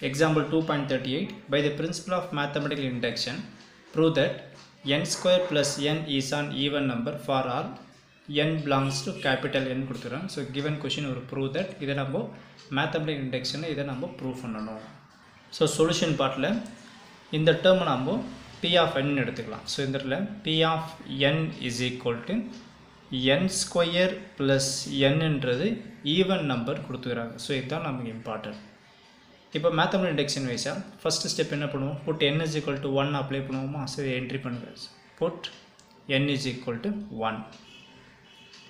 Example 2.38 By the principle of mathematical induction, prove that n square plus n is an even number for all n belongs to capital N கொடுத்துக்கிறோம் so given question ஒரு prove that இதை நம்ம mathematical induction இதை நம்ம prove பண்ணணும் so solution பார்ட்டில் இந்த டேர்மை நம்ம பி ஆஃப் n எடுத்துக்கலாம் ஸோ இந்த இடத்துல P of n is equal to n square plus என்னன்றது ஈவன் நம்பர் கொடுத்துக்கிறாங்க ஸோ இதுதான் நமக்கு இம்பார்ட்டன்ட் இப்போ மேத்தமெட்டிக் இண்டெக்ஷன் வைஸாக ஃபஸ்ட்டு ஸ்டெப் என்ன பண்ணுவோம்? Put n is equal to one apply பண்ணுவோமா? சரி. என்ட்ரி பண்ணுறது put n is equal to one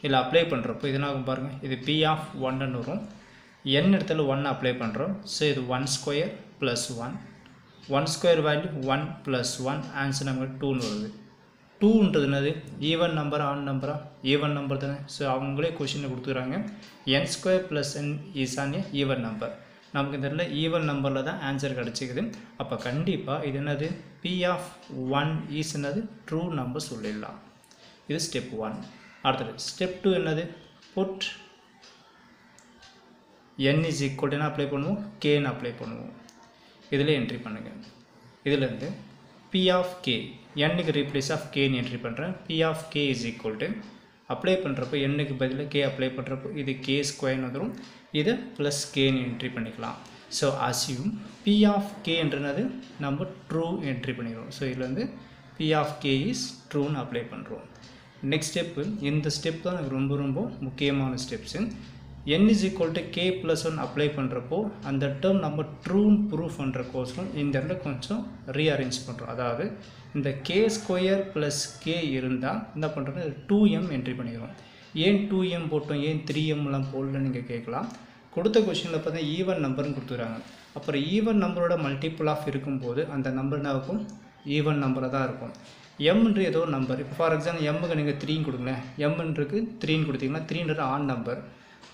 இதில் அப்ளை பண்ணுறப்போ இதனாகும் பாருங்கள் இது பி ஆஃப் ஒன்னு வரும். என் இடத்துல ஒன் அப்ளை பண்ணுறோம் ஸோ இது one square plus one one square value one plus one answer நமக்கு டூன்னு வருது. டூன்றது என்னது? ஈவன் நம்பரா ஆன் நம்பரா ஈவன் நம்பர் தானே? ஸோ அவங்களே கொஷினை கொடுத்துக்கிறாங்க. N square plus n is an a even number நமக்கு இந்த இடத்துல ஈவன் நம்பரில் தான் ஆன்சர் கிடச்சிக்குது. அப்போ கண்டிப்பாக இது என்னது? பி ஆஃப் ஒன் ஈஸ் என்னது? ட்ரூ நம்பர் சொல்லிடலாம். இது ஸ்டெப் ஒன் அடுத்தது ஸ்டெப் டூ என்னது? புட் என் இஸ் ஈக்குவல் என்ன அப்ளை பண்ணுவோம்? கேன்னு அப்ளை பண்ணுவோம். இதில் என்ட்ரி பண்ணுங்கள் இதுலேருந்து பி ஆஃப் கே என்னுக்கு ரீப்ளேஸ் ஆஃப் கேன்னு என்ட்ரி பண்ணுறேன் P of k is equal to apply பண்ணுறப்போ என்னுக்கு பதிலாக கே அப்ளை பண்ணுறப்போ இது கே ஸ்கொயர்னு வந்துடும் இதை ப்ளஸ் கேன்னு என்ட்ரி பண்ணிக்கலாம். ஸோ அசியூம் பி ஆஃப் கேன்றது நம்ம ட்ரூ என்ட்ரி பண்ணிடுவோம் ஸோ இதில் வந்து பி ஆஃப் கே இஸ் ட்ரூன்னு அப்ளை பண்ணுறோம் நெக்ஸ்ட் ஸ்டெப்பு இந்த ஸ்டெப் தான் எனக்கு ரொம்ப ரொம்ப முக்கியமான steps n is equal to k plus one apply பண்ணுறப்போ அந்த டேர்ம் நம்ம ட்ரூன்னு ப்ரூவ் பண்ணுறக்கோசரம் இந்த இடத்துல கொஞ்சம் ரீஅரேஞ்ச் பண்ணுறோம் அதாவது இந்த கே ஸ்கொயர் ப்ளஸ் கே இருந்தால் என்ன பண்ணுறது டூ எம் என்ட்ரி பண்ணிக்கிறோம் ஏன் டூ எம் போட்டோம் ஏன் த்ரீ எம்லாம் போடலன்னு நீங்கள் கேட்கலாம். கொடுத்த கொஷினில் பார்த்தா ஈவன் நம்பர்னு கொடுத்துறாங்க அப்புறம் ஈவன் நம்பரோட மல்டிபிள் ஆஃப் இருக்கும்போது அந்த நம்பர் என்ன இருக்கும் ஈவன் நம்பராக தான் இருக்கும். எம்ன்ற ஏதோ ஒரு நம்பர் இப்போ ஃபார் எக்ஸாம்பிள் எம்முக்கு நீங்கள் த்ரீன்னு கொடுங்களேன். எம்ன்றக்கு த்ரீன்னு கொடுத்தீங்கன்னா த்ரீன்றது ஆன் நம்பர்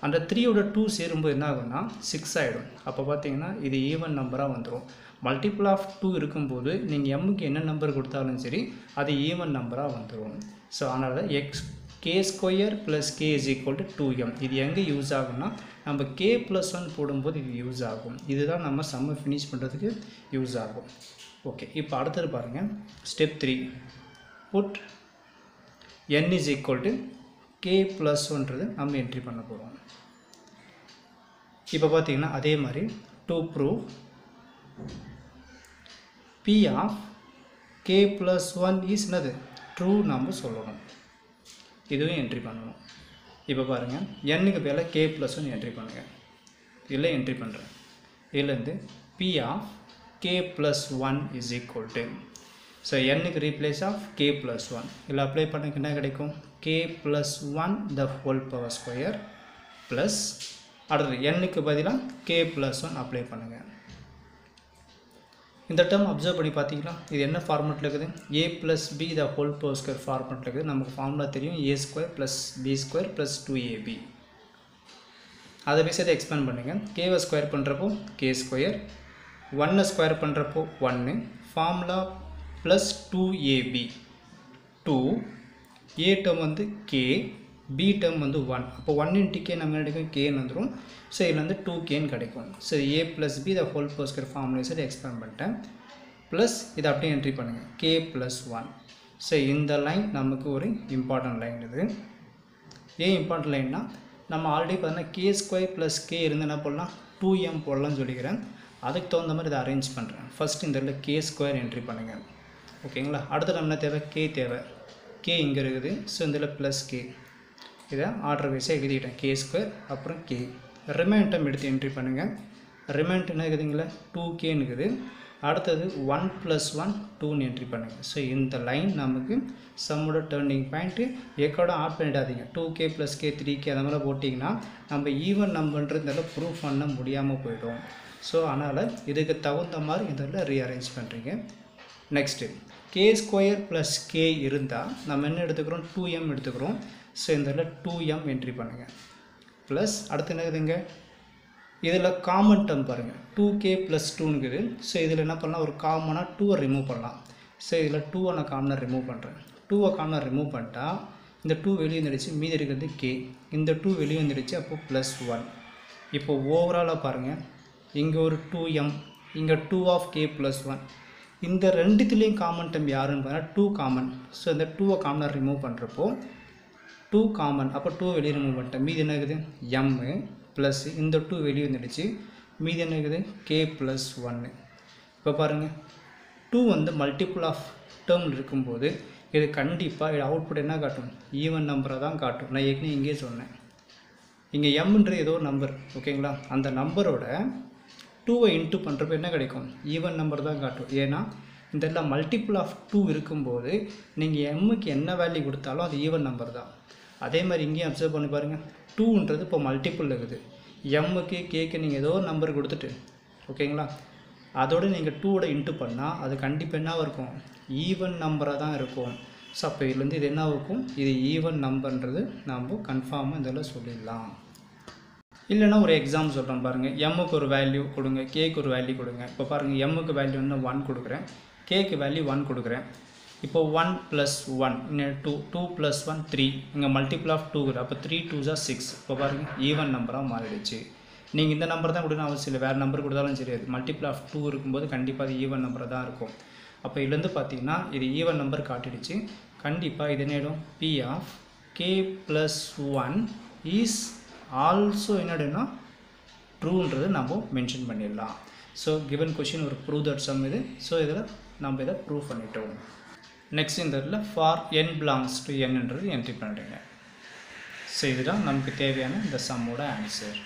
அந்த த்ரீயோட டூ சேரும்போது என்ன ஆகும்னா சிக்ஸ் ஆகிடும் அப்போ பார்த்தீங்கன்னா இது ஈவன் நம்பராக வந்துடும் மல்டிபிள் ஆஃப் டூ இருக்கும்போது நீங்கள் எம்முக்கு என்ன நம்பர் கொடுத்தாலும் சரி அது ஈவன் நம்பராக வந்துடும் ஸோ அதனால் x k square plus k is equal to two m இது எங்கே யூஸ் ஆகும்னா நம்ம கே ப்ளஸ் ஒன் போடும்போது இது யூஸ் ஆகும். இதுதான் நம்ம செம்ம ஃபினிஷ் பண்ணுறதுக்கு யூஸ் ஆகும். ஓகே இப்போ அடுத்தது பாருங்கள் step three put n is equal to k plus ஒன்றது நம்ம என்ட்ரி பண்ண போகிறோம் இப்போ பார்த்தீங்கன்னா அதே மாதிரி to prove P of k plus one is என்னது? ட்ரூ நம்ம சொல்லணும். இதுவும் என்ட்ரி பண்ணணும் இப்போ பாருங்கள் என்னுக்கு பேரில் கே ப்ளஸ் ஒன் என்ட்ரி பண்ணுங்கள் இதில் என்ட்ரி பண்ணுறேன் இதுலேருந்து P of k plus one is equal to so என்னுக்கு replace of k plus one இதில் அப்ளை பண்ணக்கு என்ன கிடைக்கும்? K plus one the whole power square plus அடுத்தது என்னுக்கு பதிலாக கே ப்ளஸ் ஒன் அப்ளை பண்ணுங்கள் இந்த டேர்ம் அப்சர்வ் பண்ணி பார்த்தீங்களா? இது என்ன ஃபார்மெட்டில் இருக்குது? A plus B the whole power square ஃபார்மெட்டில் இருக்குது. நமக்கு ஃபார்முலா தெரியும். A square plus B square plus two AB அதை விஷயத்தை எக்ஸ்பேண்ட் பண்ணுங்கள் கேவை ஸ்கொயர் பண்ணுறப்போ கே ஸ்கொயர் ஒன்னை ஸ்கொயர் பண்ணுறப்போ ஒன்று formula plus two ab two a term வந்து கே பி டேர்ம் வந்து ஒன் அப்போ ஒன் இன்ட்டு கே நம்ம கிடைக்கும் கேன்னு வந்துடும் ஸோ இதில் வந்து டூ கேன்னு கிடைக்கும். So a plus b the whole power square formula சரி எக்ஸ்பேண்ட் பண்ணிட்டேன். ப்ளஸ் இதை அப்படியே என்ட்ரி பண்ணுங்கள் கே ப்ளஸ் ஒன் ஸோ இந்த லைன் நமக்கு ஒரு இம்பார்ட்டன்ட் லைன் இது. ஏன் இம்பார்ட்டன்ட் லைன்னா நம்ம ஆல்ரெடி பார்த்தீங்கன்னா கே ஸ்கொயர் ப்ளஸ் கே இருந்து என்ன போடலாம்? டூ எம் போடலாம்னு சொல்லிக்கிறேன். அதுக்கு தகுந்த மாதிரி இதை அரேஞ்ச் பண்ணுறேன் ஃபஸ்ட் இந்த இடத்துல கே ஸ்கொயர் என்ட்ரி பண்ணுங்கள் ஓகேங்களா அடுத்து நம்ம என்ன தேவை? கே தேவை. கே இங்கே இருக்குது. ஸோ இதில் ப்ளஸ் கே இதை ஆர்டர் வைஸாக எழுதிக்கிட்டேன் கே ஸ்கொயர் அப்புறம் கே ரிமைண்டம் எடுத்து என்ட்ரி பண்ணுங்கள் ரிமைண்ட் என்ன இருக்குதுங்களா? டூ கேன்னு இருக்குது. அடுத்தது ஒன் ப்ளஸ் ஒன் டூன்னு என்ட்ரி பண்ணுங்கள் ஸோ இந்த லைன் நமக்கு சம்மோட டேர்னிங் பாயிண்ட்டு ஏக்கோட ஆட் பண்ணிடாதீங்க two k plus k three k அந்த மாதிரி போட்டிங்கன்னா நம்ம ஈவன் நம்பர்ன்றதால ப்ரூஃப் பண்ண முடியாமல் போயிடும். ஸோ அதனால் இதுக்கு தகுந்த மாதிரி இதில் ரீஅரேஞ்ச் பண்ணுறீங்க next k square plus k இருந்தால் நம்ம என்ன எடுத்துக்கிறோம்? டூ எம் எடுத்துக்கிறோம். ஸோ இந்த இதில் டூ எம் என்ட்ரி பண்ணுங்கள் ப்ளஸ் அடுத்து என்ன இருக்குதுங்க இதில் காமன் டேர்ம் பாருங்கள் டூ கே ப்ளஸ் டூனுக்குது ஸோ இதில் என்ன பண்ணலாம்? ஒரு காமனாக டூவை ரிமூவ் பண்ணலாம். ஸோ இதில் டூவை நான் காமனாக ரிமூவ் பண்ணுறேன் டூவை காமனாக ரிமூவ் பண்ணிட்டா இந்த டூ வெளியே வந்துடுச்சு. மீதி இருக்கிறது கே இந்த டூ வெளியே வந்துடுச்சு. அப்போ ப்ளஸ் ஒன் இப்போ ஓவராலாக பாருங்கள் இங்கே ஒரு டூ எம் இங்கே two of k plus one இந்த ரெண்டுத்துலேயும் காமன் டம் யாருன்னு பார்த்தா டூ காமன் ஸோ இந்த டூவை காமனாக ரிமூவ் பண்ணுறப்போ டூ காமன் அப்போ டூ வெளியே ரிமூவ் பண்ணிட்டேன். மீதி என்ன இருக்குது? எம்மு ப்ளஸ் இந்த டூ வெளியே வந்துடுச்சு. மீதி என்ன இருக்குது? கே ப்ளஸ் ஒன்று இப்போ பாருங்கள் டூ வந்து மல்டிப்புள் ஆஃப் டேர்மில் இருக்கும்போது இது கண்டிப்பாக இது அவுட்புட் என்ன காட்டும்? ஈவன் நம்பரை தான் காட்டும். நான் ஏற்கனவே இங்கேயே சொன்னேன். இங்கே எம்ன்ற ஏதோ நம்பர் ஓகேங்களா அந்த நம்பரோட டூவை இன்ட்டு பண்ணுறப்ப என்ன கிடைக்கும்? ஈவன் நம்பர் தான் காட்டும். ஏன்னா இந்த எல்லாம் மல்டிப்புள் ஆஃப் டூ இருக்கும்போது நீங்கள் எம்முக்கு என்ன வேல்யூ கொடுத்தாலும் அது ஈவன் நம்பர் தான். அதே மாதிரி இங்கேயும் அப்சர்வ் பண்ணி பாருங்கள் டூன்றது இப்போ மல்டிபிள் இருக்குது. எம்முக்கு கேக்கு நீங்கள் ஏதோ நம்பர் கொடுத்துட்டு ஓகேங்களா அதோடு நீங்கள் டூவோட இன்ட்டு பண்ணால் அது கண்டிப்பாக என்ன இருக்கும்? ஈவன் நம்பராக தான் இருக்கும். ஸோ அப்போ இதுலேருந்து இது என்ன இருக்கும்? இது ஈவன் நம்பர்ன்றது நாம் கன்ஃபார்மாக இதெல்லாம் சொல்லிடலாம். இல்லைன்னா ஒரு எக்ஸாம் சொல்கிறேன் பாருங்கள் எம்முக்கு ஒரு வேல்யூ கொடுங்க. கேக்கு ஒரு வேல்யூ கொடுங்க. இப்போ பாருங்கள் எம்முக்கு வேல்யூ வந்து ஒன் கொடுக்குறேன். கேக்கு வேல்யூ ஒன் கொடுக்குறேன். இப்போ one plus one two two plus one three இங்கே மல்டிபிள் ஆஃப் டூ அப்போ த்ரீ டூ ஜா சிக்ஸ் இப்போ பாருங்கள் ஈவன் நம்பராக மாறிடுச்சு. நீங்கள் இந்த நம்பர் தான் கொடுக்கணும் அவசியம் இல்லை. வேறு நம்பர் கொடுத்தாலும் சரி மல்டிபிள் ஆஃப் டூ இருக்கும்போது கண்டிப்பாக அது ஈவன் நம்பர் தான் இருக்கும். அப்போ இதுலேருந்து பார்த்தீங்கன்னா இது ஈவன் நம்பர் காட்டிடுச்சு. கண்டிப்பாக இது என்னிடும் P of K plus one is also என்னடுன்னா ட்ரூன்றது நம்ம மென்ஷன் பண்ணிடலாம். ஸோ கிவன் கொஷின் ஒரு ப்ரூவ் தட் சம் இது. ஸோ இதில் நம்ம இதை ப்ரூவ் பண்ணிட்டோம். நெக்ஸ்ட் இந்த இதில் ஃபார் என் பிலாங்ஸ் டு என்ன்றது என்ட்ரி பண்ணுறீங்க ஸோ இதுதான் நமக்கு தேவையான இந்த சம்மோட ஆன்சர்